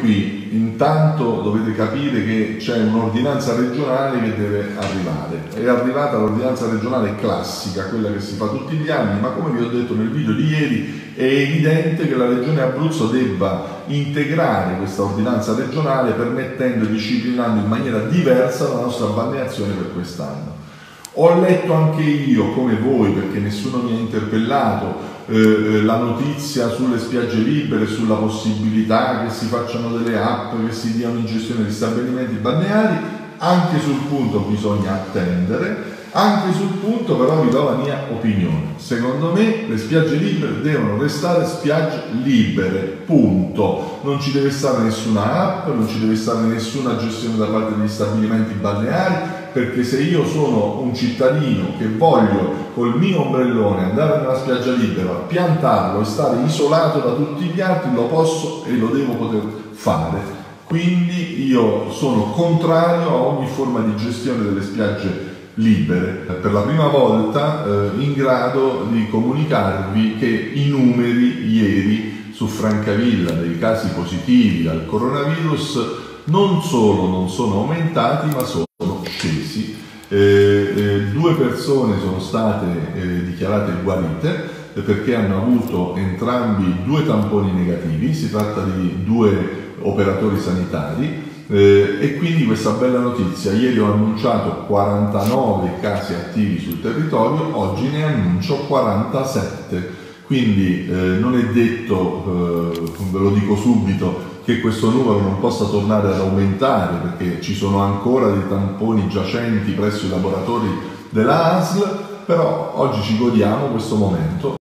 qui, intanto dovete capire che c'è un'ordinanza regionale che deve arrivare. È arrivata l'ordinanza regionale classica, quella che si fa tutti gli anni, ma come vi ho detto nel video di ieri è evidente che la Regione Abruzzo debba integrare questa ordinanza regionale permettendo e disciplinando in maniera diversa la nostra balneazione per quest'anno. Ho letto anche io, come voi, perché nessuno mi ha interpellato, eh, eh, la notizia sulle spiagge libere, sulla possibilità che si facciano delle app, che si diano in gestione di stabilimenti balneari, anche sul punto bisogna attendere, anche sul punto però vi do la mia opinione. Secondo me le spiagge libere devono restare spiagge libere, punto. Non ci deve stare nessuna app, non ci deve stare nessuna gestione da parte degli stabilimenti balneari, perché se io sono un cittadino che voglio col mio ombrellone andare nella spiaggia libera, piantarlo e stare isolato da tutti gli altri, lo posso e lo devo poter fare. Quindi io sono contrario a ogni forma di gestione delle spiagge libere. Per la prima volta eh, in grado di comunicarvi che i numeri ieri su Francavilla dei casi positivi al coronavirus non solo non sono aumentati ma sono scesi. Eh, eh, due persone sono state eh, dichiarate guarite eh, perché hanno avuto entrambi due tamponi negativi, si tratta di due operatori sanitari eh, e quindi questa bella notizia, ieri ho annunciato 49 casi attivi sul territorio, oggi ne annuncio 47, quindi eh, non è detto, ve lo dico subito, che questo numero non possa tornare ad aumentare perché ci sono ancora dei tamponi giacenti presso i laboratori della ASL, però oggi ci godiamo questo momento